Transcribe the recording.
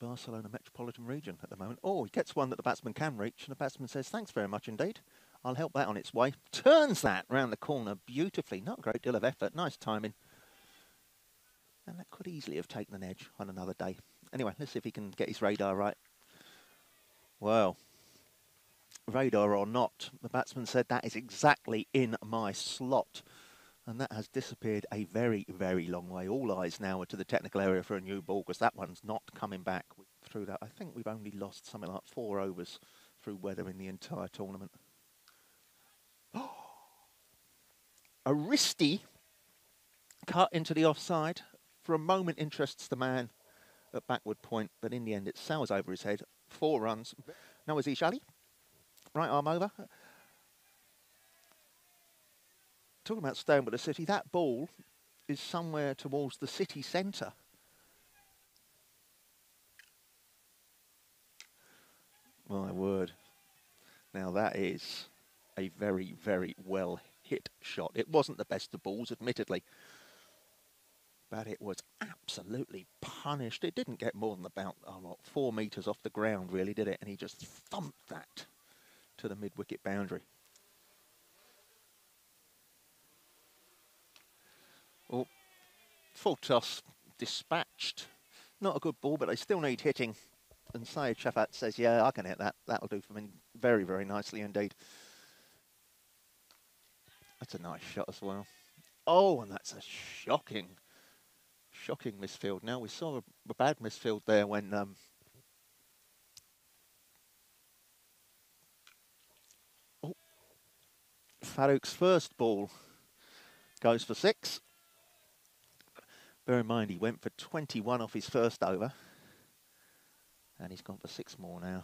Barcelona metropolitan region at the moment. Oh, he gets one that the batsman can reach, and the batsman says, Thanks very much indeed. I'll help that on its way. Turns that round the corner beautifully. Not a great deal of effort. Nice timing. And that could easily have taken an edge on another day. Anyway, let's see if he can get his radar right. Well, radar or not, the batsman said that is exactly in my slot. And that has disappeared a very, very long way. All eyes now are to the technical area for a new ball because that one's not coming back through that. I think we've only lost something like four overs through weather in the entire tournament. a wristy cut into the offside. For a moment interests the man at backward point, but in the end it sails over his head. Four runs. Now Aziz Ali, right arm over. Talking about the city, that ball is somewhere towards the city centre. My word. Now that is a very, very well hit shot. It wasn't the best of balls, admittedly, but it was absolutely punished. It didn't get more than about oh, what, four metres off the ground, really, did it? And he just thumped that to the mid-wicket boundary. Oh, full toss, dispatched. Not a good ball, but they still need hitting. And Syed Shafat says, yeah, I can hit that. That'll do for me very, very nicely indeed. That's a nice shot as well. Oh, and that's a shocking, shocking misfield. Now, we saw a, a bad misfield there when um, oh, Farouk's first ball goes for six. Bear in mind, he went for 21 off his first over. And he's gone for six more now.